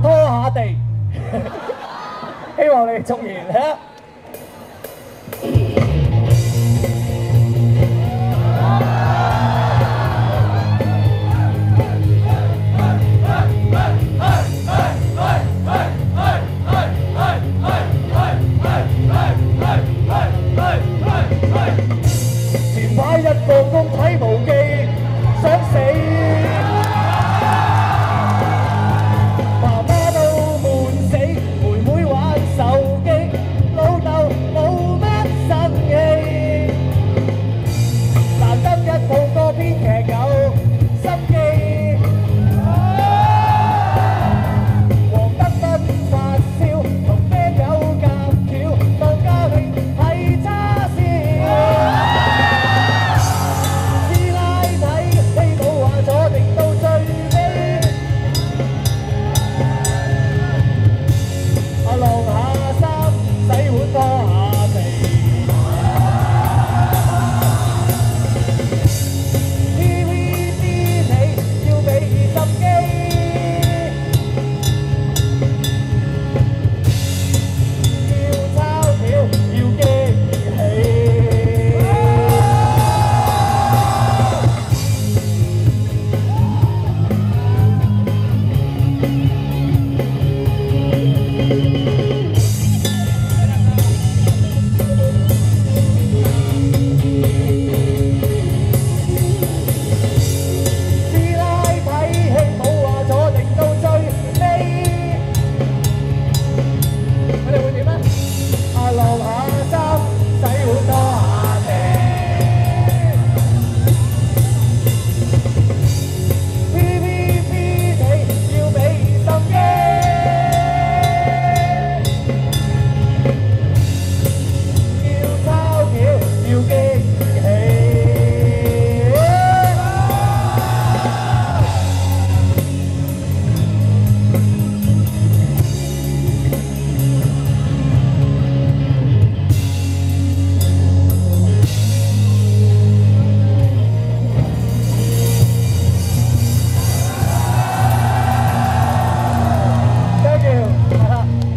拖下地，希望你哋中意啦。前排一個公體無記，想死。